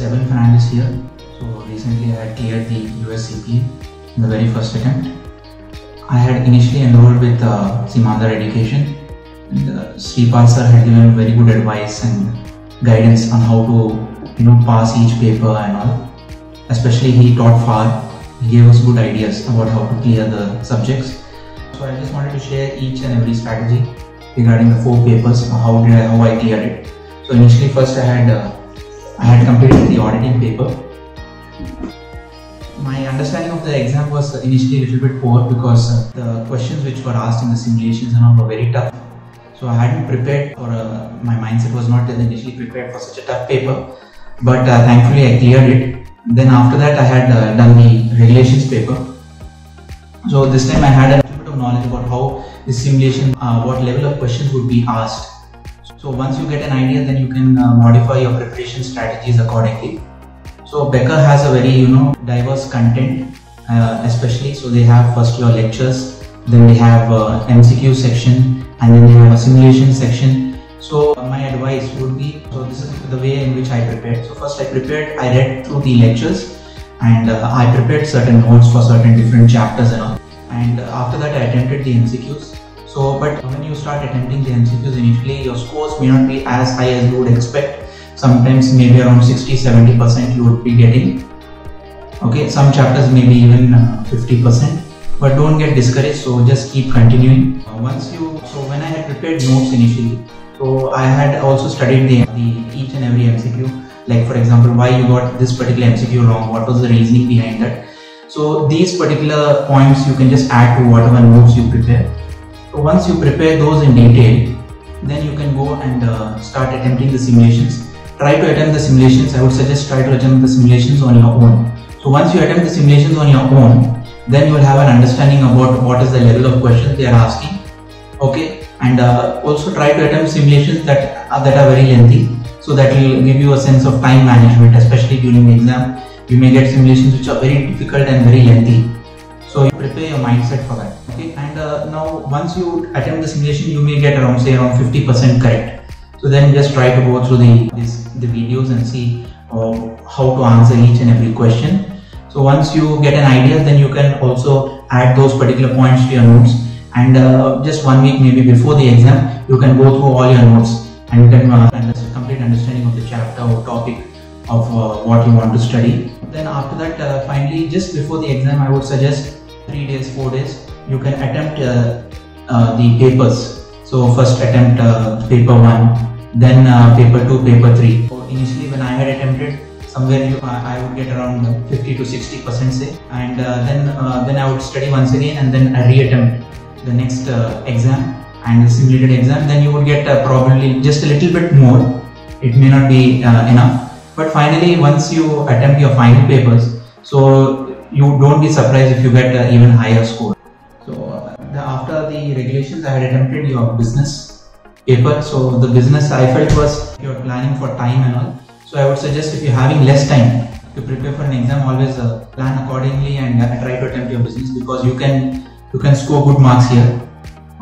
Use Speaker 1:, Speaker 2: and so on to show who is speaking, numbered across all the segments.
Speaker 1: this year. So recently I had cleared the USCP in the very first attempt. I had initially enrolled with uh, Simandhar Education and uh, Sripal sir had given very good advice and guidance on how to you know pass each paper and all. Especially he taught FAR. He gave us good ideas about how to clear the subjects. So I just wanted to share each and every strategy regarding the four papers. How did I how I cleared it. So initially first I had uh, I had completed the auditing paper. My understanding of the exam was initially a little bit poor because uh, the questions which were asked in the simulations and all were very tough. So I hadn't prepared or uh, my mindset was not initially prepared for such a tough paper. But uh, thankfully I cleared it. Then after that I had uh, done the regulations paper. So this time I had a little bit of knowledge about how the simulation, uh, what level of questions would be asked. So once you get an idea, then you can uh, modify your preparation strategies accordingly. So Becker has a very you know diverse content, uh, especially so they have first your lectures, then they have uh, MCQ section, and then they have a simulation section. So uh, my advice would be so this is the way in which I prepared. So first I prepared, I read through the lectures, and uh, I prepared certain notes for certain different chapters and all. And uh, after that I attempted the MCQs. So, but when you start attempting the MCQs initially, your scores may not be as high as you would expect. Sometimes maybe around 60-70% you would be getting. Okay, some chapters maybe even 50%. But don't get discouraged. So just keep continuing. Uh, once you, so when I had prepared notes initially, so I had also studied the, the each and every MCQ. Like for example, why you got this particular MCQ wrong? What was the reasoning behind that? So these particular points you can just add to whatever notes you prepare. So once you prepare those in detail, then you can go and uh, start attempting the simulations. Try to attempt the simulations. I would suggest try to attempt the simulations on your own. So once you attempt the simulations on your own, then you will have an understanding about what is the level of questions they are asking. Okay, and uh, also try to attempt simulations that are, that are very lengthy. So that will give you a sense of time management, especially during the exam. You may get simulations which are very difficult and very lengthy. So you prepare your mindset for that. Okay, and uh, now once you attempt the simulation, you may get around say around 50% correct. So then just try to go through the this, the videos and see uh, how to answer each and every question. So once you get an idea, then you can also add those particular points to your notes. And uh, just one week maybe before the exam, you can go through all your notes and you can uh, complete understanding of the chapter or topic of uh, what you want to study. Then after that, uh, finally, just before the exam, I would suggest three days, four days, you can attempt uh, uh, the papers. So first attempt uh, paper one, then paper two, paper three. So initially, when I had attempted, somewhere you, I would get around 50 to 60 percent say, and then then I would study once again, and then I re-attempt the next exam and the simulated exam. Then you would get uh, probably just a little bit more. It may not be uh, enough, but finally, once you attempt your final papers, so you don't be surprised if you get uh, even higher score. So uh, the, after the regulations, I had attempted your business paper. So the business I felt was you're planning for time and all. So I would suggest if you're having less time to prepare for an exam, always uh, plan accordingly and uh, try to attempt your business because you can you can score good marks here.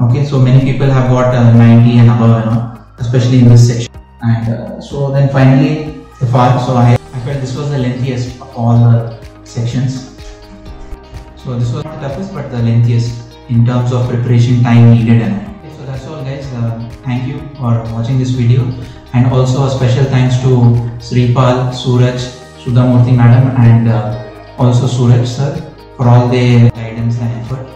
Speaker 1: Okay, so many people have got uh, 90 and above, you know, especially in this section. And uh, so then finally the FAR. So I, I felt this was the lengthiest of all the sections. So this was the toughest but the lengthiest in terms of preparation time needed and. Okay, so that's all guys. Uh, thank you for watching this video and also a special thanks to Sripal, Suraj, Sudhamurthy madam and uh, also Suraj sir for all their guidance and effort.